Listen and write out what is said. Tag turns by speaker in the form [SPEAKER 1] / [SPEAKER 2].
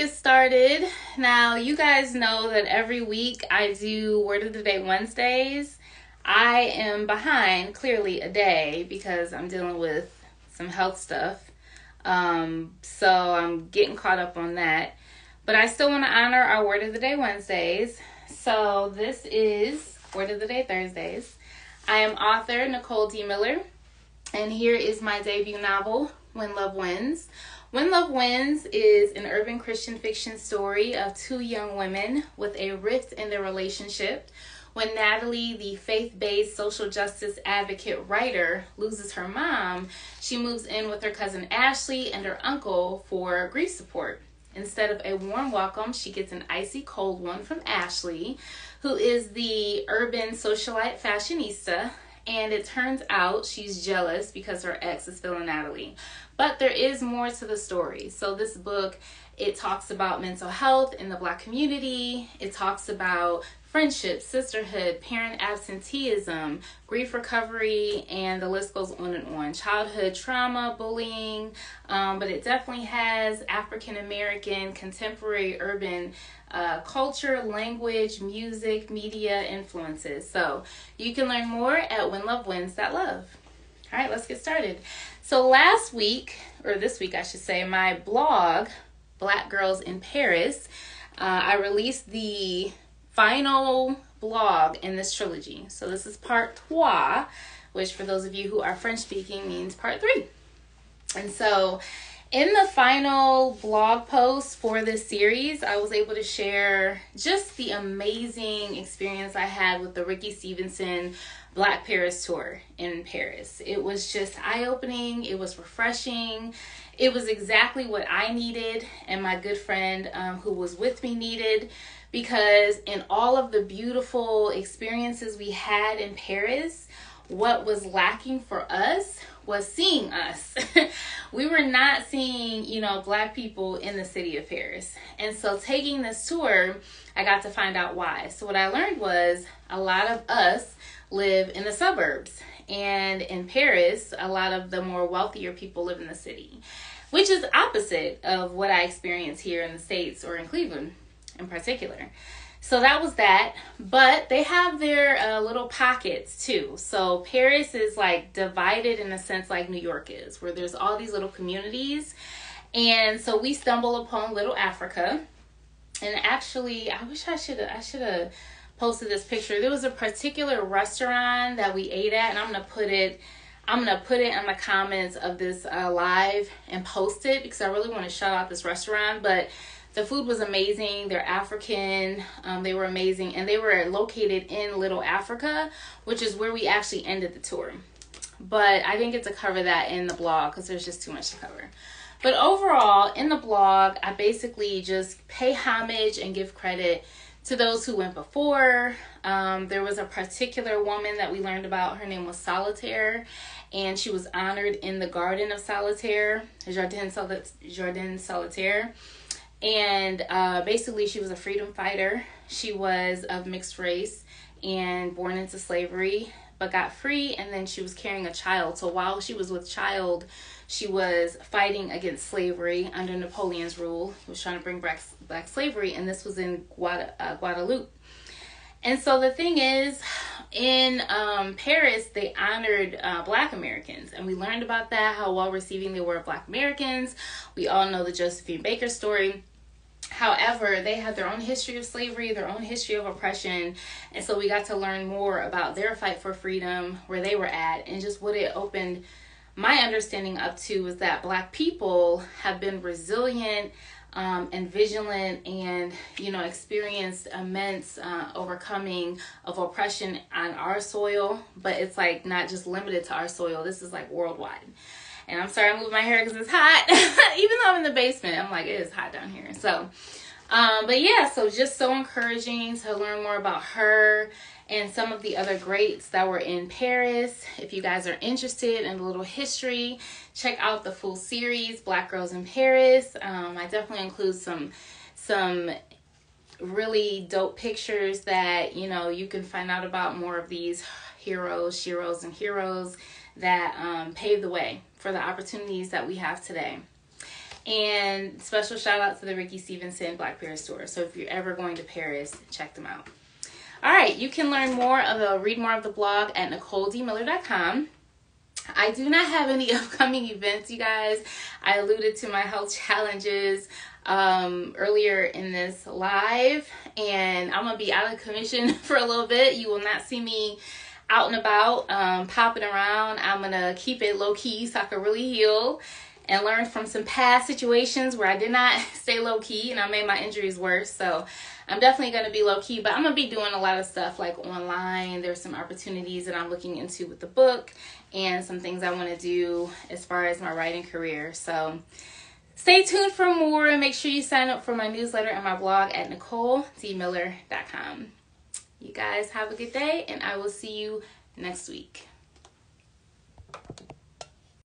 [SPEAKER 1] get started. Now, you guys know that every week I do Word of the Day Wednesdays. I am behind clearly a day because I'm dealing with some health stuff. Um, so I'm getting caught up on that. But I still want to honor our Word of the Day Wednesdays. So this is Word of the Day Thursdays. I am author Nicole D. Miller, and here is my debut novel, When Love Wins. When Love Wins is an urban Christian fiction story of two young women with a rift in their relationship. When Natalie, the faith based social justice advocate writer, loses her mom, she moves in with her cousin Ashley and her uncle for grief support. Instead of a warm welcome, she gets an icy cold one from Ashley, who is the urban socialite fashionista. And it turns out she's jealous because her ex is feeling Natalie. But there is more to the story. So, this book it talks about mental health in the black community. It talks about friendship, sisterhood, parent absenteeism, grief recovery, and the list goes on and on. Childhood trauma, bullying, um, but it definitely has African American, contemporary, urban uh, culture, language, music, media influences. So you can learn more at whenlovewins.love. All right, let's get started. So last week, or this week, I should say, my blog, Black Girls in Paris, uh, I released the final blog in this trilogy. So this is part trois, which for those of you who are French speaking means part three. And so in the final blog post for this series, I was able to share just the amazing experience I had with the Ricky Stevenson Black Paris tour in Paris. It was just eye opening, it was refreshing, it was exactly what I needed, and my good friend um, who was with me needed because in all of the beautiful experiences we had in Paris, what was lacking for us was seeing us. we were not seeing, you know, black people in the city of Paris. And so taking this tour, I got to find out why. So what I learned was a lot of us live in the suburbs. And in Paris, a lot of the more wealthier people live in the city, which is opposite of what I experience here in the States or in Cleveland in particular. So that was that. But they have their uh, little pockets too. So Paris is like divided in a sense like New York is, where there's all these little communities. And so we stumble upon Little Africa. And actually, I wish I should have I should have posted this picture. There was a particular restaurant that we ate at, and I'm gonna put it. I'm gonna put it in the comments of this uh, live and post it because I really want to shout out this restaurant. But the food was amazing. They're African. Um, they were amazing, and they were located in Little Africa, which is where we actually ended the tour. But I didn't get to cover that in the blog because there's just too much to cover. But overall, in the blog, I basically just pay homage and give credit to those who went before. Um, there was a particular woman that we learned about. Her name was Solitaire, and she was honored in the Garden of Solitaire, Jardin, Jardin Solitaire. And uh, basically, she was a freedom fighter. She was of mixed race and born into slavery, but got free. And then she was carrying a child. So while she was with child, she was fighting against slavery under Napoleon's rule. He was trying to bring back black slavery, and this was in Guada- uh, Guadeloupe. And so the thing is, in um, Paris, they honored uh, Black Americans, and we learned about that, how well receiving they were of Black Americans. We all know the Josephine Baker story. However, they had their own history of slavery, their own history of oppression, and so we got to learn more about their fight for freedom, where they were at, and just what it opened my understanding up to was that Black people have been resilient um, and vigilant and you know experienced immense uh, overcoming of oppression on our soil but it's like not just limited to our soil. This is like worldwide and i'm sorry i'm moving my hair because it's hot even though i'm in the basement i'm like it is hot down here so um, but yeah so just so encouraging to learn more about her and some of the other greats that were in Paris. If you guys are interested in a little history, check out the full series, Black Girls in Paris. Um, I definitely include some some really dope pictures that you know you can find out about more of these heroes, sheroes, and heroes that um, paved the way for the opportunities that we have today. And special shout out to the Ricky Stevenson Black Paris store. So if you're ever going to Paris, check them out. All right, you can learn more of the read more of the blog at NicoleDMiller.com. I do not have any upcoming events, you guys. I alluded to my health challenges um, earlier in this live, and I'm gonna be out of commission for a little bit. You will not see me out and about, um, popping around. I'm gonna keep it low key so I can really heal and learn from some past situations where I did not stay low key and I made my injuries worse. So I'm definitely to be low key, but I'm to be doing a lot of stuff like online. There's some opportunities that I'm looking into with the book and some things I want to do as far as my writing career. So stay tuned for more and make sure you sign up for my newsletter and my blog at NicoleDMiller.com. You guys have a good day and I will see you next week.